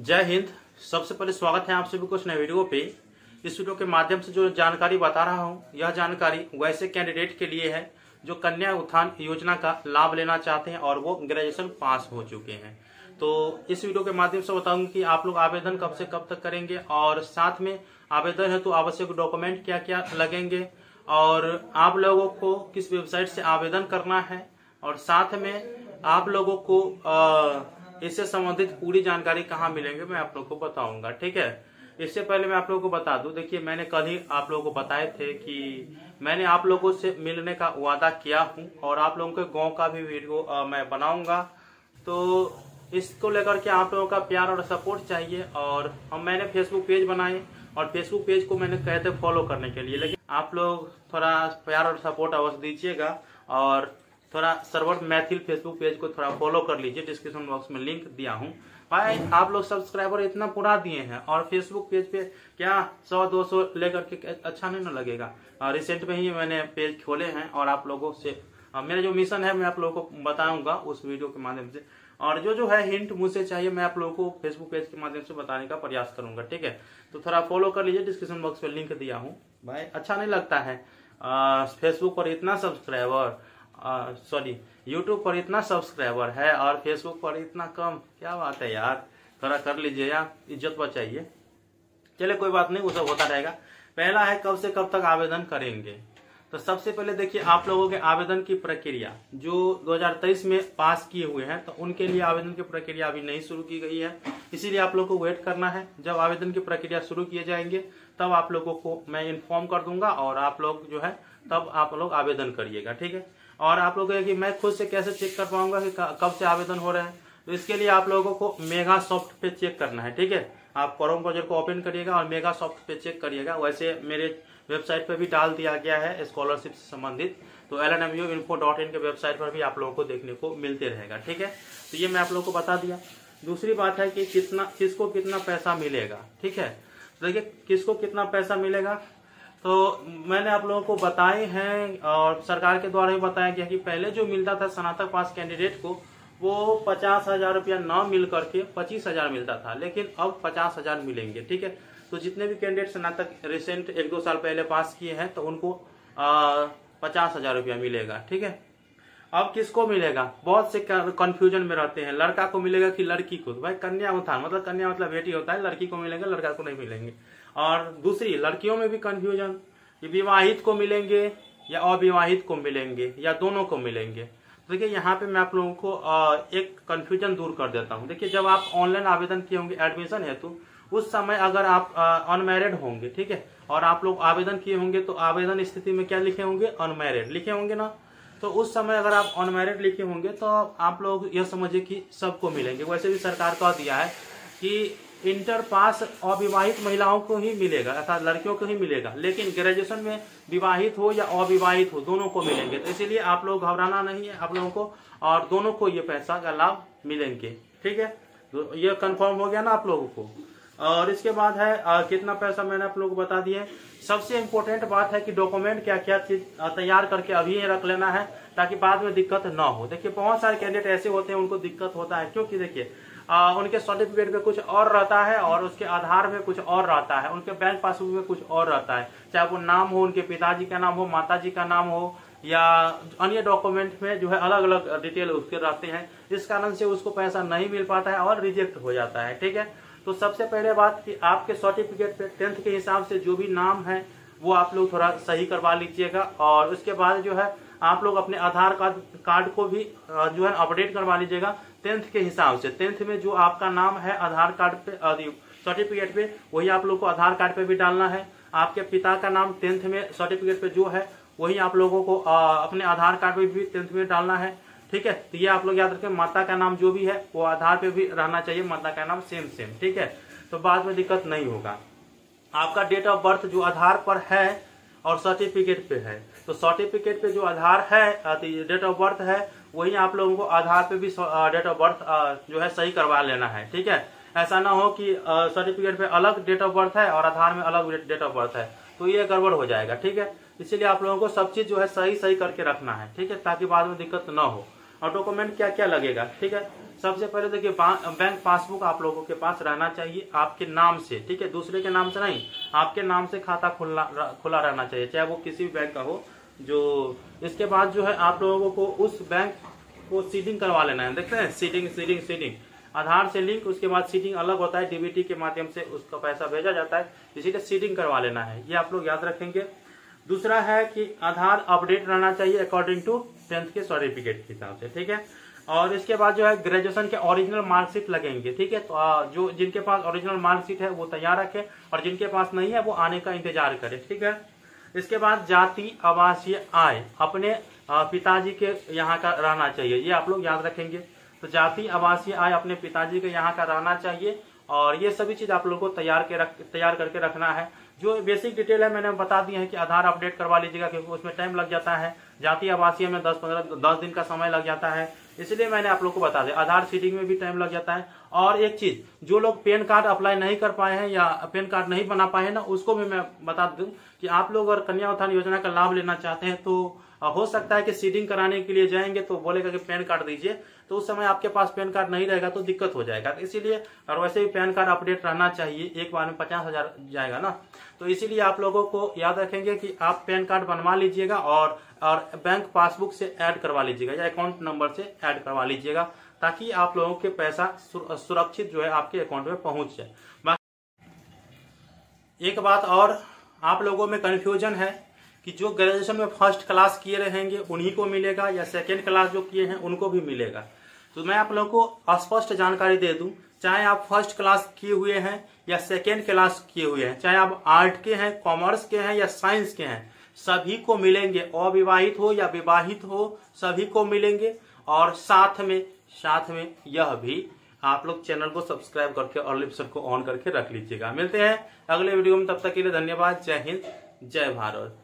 जय हिंद। सबसे पहले स्वागत है आप सभी को इस नए वीडियो पे। इस वीडियो के माध्यम से जो जानकारी बता रहा हूँ यह जानकारी वैसे कैंडिडेट के लिए है जो कन्या उत्थान योजना का लाभ लेना चाहते हैं और वो ग्रेजुएशन पास हो चुके हैं। तो इस वीडियो के माध्यम से बताऊँगी कि आप लोग आवेदन कब से कब तक करेंगे और साथ में आवेदन है तो आवश्यक डॉक्यूमेंट क्या क्या लगेंगे और आप लोगों को किस वेबसाइट से आवेदन करना है और साथ में आप लोगों को आ, इससे संबंधित पूरी जानकारी कहाँ मिलेंगे मैं आप लोग को बताऊँगा, ठीक है? इससे पहले मैं आप लोगों को बता दूँ, देखिए मैंने कल ही आप लोगों को बताए थे कि मैंने आप लोगों से मिलने का वादा किया हूँ और आप लोगों के गाँव का भी वीडियो मैं बनाऊँगा। तो इसको लेकर के आप लोगों का प्यार और सपोर्ट चाहिए और हम, मैंने फेसबुक पेज बनाए और फेसबुक पेज को मैंने कहे थे फॉलो करने के लिए। लेकिन आप लोग थोड़ा प्यार और सपोर्ट अवश्य दीजिएगा और थोड़ा सर्वर मैथिल फेसबुक पेज को थोड़ा फॉलो कर लीजिए डिस्क्रिप्शन बॉक्स में लिंक दिया हूँ। भाई, आप लोग सब्सक्राइबर इतना पूरा दिए हैं और फेसबुक पेज पे क्या सौ, दो सौ लेकर के अच्छा नहीं ना लगेगा। रिसेंट में ही मैंने पेज खोले हैं और आप लोगों से मेरा जो मिशन है, मैं आप लोगों को बताऊँगा उस वीडियो के माध्यम से। और जो जो है हिंट मुझसे चाहिए, मैं आप लोगों को फेसबुक पेज के माध्यम से बताने का प्रयास करूँगा, ठीक है? तो थोड़ा फॉलो कर लीजिए डिस्क्रिप्शन बॉक्स में लिंक दिया हूँ। भाई अच्छा नहीं लगता है। फेसबुक पर इतना सब्सक्राइबर सॉरी यूट्यूब पर इतना सब्सक्राइबर है और फेसबुक पर इतना कम, क्या बात है यार? थोड़ा कर लीजिए यार, इज़्ज़त बचाइए। चले कोई बात नहीं, वो सब होता रहेगा। पहला है कब से कब तक आवेदन करेंगे। तो सबसे पहले देखिए, आप लोगों के आवेदन की प्रक्रिया, जो 2023 में पास किए हुए हैं तो उनके लिए आवेदन की प्रक्रिया अभी नहीं शुरू की गई है। इसीलिए आप लोग को वेट करना है। जब आवेदन की प्रक्रिया शुरू किए जाएँगे, तब आप लोगों को मैं इन्फॉर्म कर दूँगा और आप लोग जो है, तब आप लोग आवेदन करिएगा, ठीक है? और आप लोग कि मैं खुद से कैसे चेक कर पाऊँगा कि कब से आवेदन हो रहे हैं। तो इसके लिए आप लोगों को मेगा सॉफ्ट पे चेक करना है, ठीक है? आप क्रोम ब्राउज़र को ओपन करिएगा और मेगा सॉफ्ट पे चेक करिएगा। वैसे मेरे वेबसाइट पर भी डाल दिया गया है स्कॉलरशिप से संबंधित। तो L N M U info dot in के वेबसाइट पर भी आप लोगों को देखने को मिलते रहेगा, ठीक है? तो ये मैं आप लोगों को बता दिया। दूसरी बात है कि कितना, किसको कितना पैसा मिलेगा, ठीक है? तो देखिए, किसको कितना पैसा मिलेगा? तो मैंने आप लोगों को बताए हैं और सरकार के द्वारा भी बताया गया कि पहले जो मिलता था स्नातक पास कैंडिडेट को, वो पचास हज़ार रुपया न मिल करके पच्चीस हज़ार मिलता था, लेकिन अब पचास हज़ार मिलेंगे, ठीक है? तो जितने भी कैंडिडेट स्नातक रिसेंट एक दो साल पहले पास किए हैं तो उनको पचास हज़ार रुपया मिलेगा, ठीक है? अब किसको मिलेगा? बहुत से कंफ्यूजन में रहते हैं। लड़का को मिलेगा कि लड़की को? भाई कन्या उत्थान मतलब कन्या मतलब बेटी होता है, लड़की को मिलेगा, लड़का को नहीं मिलेंगे। और दूसरी, लड़कियों में भी कंफ्यूजन विवाहित को मिलेंगे या अविवाहित को मिलेंगे, या दोनों को मिलेंगे। देखिए, यहाँ पे मैं आप लोगों को एक कंफ्यूजन दूर कर देता हूँ। देखिए, जब आप ऑनलाइन आवेदन किए होंगे एडमिशन हेतु, उस समय अगर आप अनमेरिड होंगे, ठीक है, और आप लोग आवेदन किए होंगे तो आवेदन स्थिति में क्या लिखे होंगे? अनमेरिड लिखे होंगे ना? तो उस समय अगर आप अनमेरिड लिखे होंगे तो आप लोग यह समझिए कि सबको मिलेंगे। वैसे भी सरकार कह दिया है कि इंटर पास अविवाहित महिलाओं को ही मिलेगा अर्थात लड़कियों को ही मिलेगा। लेकिन ग्रेजुएशन में विवाहित हो या अविवाहित हो दोनों को मिलेंगे। तो इसीलिए आप लोग घबराना नहीं है आप लोगों को और दोनों को ये पैसा का लाभ मिलेंगे। ठीक है? तो ये कंफर्म हो गया ना आप लोगों को? और इसके बाद है आ, कितना पैसा मैंने आप लोगों को बता दिया सबसे इम्पोर्टेंट बात है कि डॉक्यूमेंट क्या क्या चीज़ तैयार करके अभी रख लेना है ताकि बाद में दिक्कत ना हो। देखिए बहुत सारे कैंडिडेट ऐसे होते हैं उनको दिक्कत होता है। क्योंकि देखिए आ, उनके सर्टिफिकेट में कुछ और रहता है और उसके आधार में कुछ और रहता है। उनके बैंक पासबुक में कुछ और रहता है। चाहे वो नाम हो उनके पिताजी का नाम हो माता जी का नाम हो या अन्य डॉक्यूमेंट में जो है अलग अलग डिटेल उसके रहते हैं। इस कारण से उसको पैसा नहीं मिल पाता है और रिजेक्ट हो जाता है ठीक है? तो सबसे पहले बात कि आपके सर्टिफिकेट पे टेंथ के हिसाब से जो भी नाम है वो आप लोग थोड़ा सही करवा लीजिएगा। और उसके बाद जो है आप लोग अपने आधार कार्ड कार्ड को भी जो है अपडेट करवा लीजिएगा। टेंथ के हिसाब से टेंथ में जो आपका नाम है आधार कार्ड पे सर्टिफिकेट पे वही आप लोग को आधार कार्ड पे भी डालना है। आपके पिता का नाम टेंथ में सर्टिफिकेट पे जो है वही आप लोगों को आ, अपने आधार कार्ड पे भी टेंथ में डालना है। ठीक है? तो ये आप लोग याद रखें माता का नाम जो भी है वो आधार पे भी रहना चाहिए माता का नाम सेम सेम ठीक है? तो बाद में दिक्कत नहीं होगा। आपका डेट ऑफ़ बर्थ जो आधार पर है और सर्टिफिकेट पे है। तो सर्टिफिकेट पे जो आधार है डेट ऑफ़ बर्थ है वही आप लोगों को आधार पे भी डेट ऑफ़ बर्थ जो है सही करवा लेना है, ठीक है? ऐसा ना हो कि सर्टिफिकेट पे अलग डेट ऑफ़ बर्थ है और आधार में अलग डेट ऑफ़ बर्थ है तो ये गड़बड़ हो जाएगा, ठीक है? इसीलिए आप लोगों को सब चीज़ जो है सही सही करके रखना है, ठीक है? ताकि बाद में दिक्कत ना हो। और डॉक्यूमेंट क्या क्या लगेगा, ठीक है? सबसे पहले देखिए बैंक पासबुक आप लोगों के पास रहना चाहिए आपके नाम से, ठीक है? दूसरे के नाम से नहीं, आपके नाम से खाता खुला खुला रहना चाहिए, चाहे वो किसी भी बैंक का हो जो इसके बाद जो है आप लोगों को उस बैंक को सीडिंग करवा लेना है। देखते हैं सीडिंग सीडिंग सीडिंग आधार से लिंक उसके बाद सीडिंग अलग होता है डीबीटी के माध्यम से उसका पैसा भेजा जाता है। इसीलिए सीडिंग करवा लेना है। ये आप लोग याद रखेंगे। दूसरा है कि आधार अपडेट रहना चाहिए अकॉर्डिंग टू टेंथ के सर्टिफिकेट के हिसाब से, ठीक है? और इसके बाद जो है ग्रेजुएशन के ओरिजिनल मार्कशीट लगेंगे, ठीक है? तो जो जिनके पास ओरिजिनल मार्कशीट है, वो तैयार रखे। और जिनके पास नहीं है, वो आने का इंतज़ार करे, ठीक है? इसके बाद जाति, आवासीय, आय। अपने पिताजी के यहाँ का रहना चाहिए। ये आप लोग याद रखेंगे। तो जाति, आवासीय, आय अपने पिताजी के यहाँ का रहना चाहिए। और ये सभी चीज़ आप लोग को तैयार के रख, तैयार करके रखना है। जो बेसिक डिटेल है, मैंने बता दिया है कि आधार अपडेट करवा लीजिएगा, क्योंकि उसमें टाइम लग जाता है। जाति आवासीय में दस पंद्रह, दस दिन का समय लग जाता है। इसलिए मैंने आप लोग को बता दिया। आधार सीटिंग में भी टाइम लग जाता है। और एक चीज़, जो लोग पेन कार्ड अप्लाई नहीं कर पाए हैं या पेन कार्ड नहीं बना पाए हैं ना, उसको भी मैं बता दूँ कि आप लोग अगर कन्या उत्थान योजना का लाभ लेना चाहते हैं तो हो सकता है कि सीडिंग कराने के लिए जाएँगे तो बोलेगा कि पैन कार्ड दीजिए तो उस समय आपके पास पैन कार्ड नहीं रहेगा तो दिक्कत हो जाएगा। तो इसीलिए और वैसे भी पैन कार्ड अपडेट रहना चाहिए, एक बार में पचास हज़ार जाएगा ना। तो इसीलिए आप लोगों को याद रखेंगे कि आप पैन कार्ड बनवा लीजिएगा और और बैंक पासबुक से ऐड करवा लीजिएगा या अकाउंट नंबर से ऐड करवा लीजिएगा, ताकि आप लोगों के पैसा सुरक्षित जो है आपके अकाउंट में पहुँच जाए। एक बात और, आप लोगों में कन्फ्यूज़न है कि जो ग्रेजुएशन में फ़र्स्ट क्लास किए रहेंगे, उन्हीं को मिलेगा, या सेकेंड क्लास जो किए हैं, उनको भी मिलेगा। तो मैं आप लोगों को स्पष्ट जानकारी दे दूँ, चाहे आप फ़र्स्ट क्लास किए हुए हैं, या सेकेंड क्लास किए हुए हैं, चाहे आप आर्ट के हैं कॉमर्स के हैं, या साइंस के हैं, सभी को मिलेंगे। अविवाहित हो या विवाहित हो, सभी को मिलेंगे। और साथ में साथ में यह भी आप लोग चैनल को सब्सक्राइब करके और लिप्सन को ऑन करके रख लीजिएगा। मिलते हैं अगले वीडियो में, तब तक के लिए धन्यवाद। जय हिंद, जय भारत।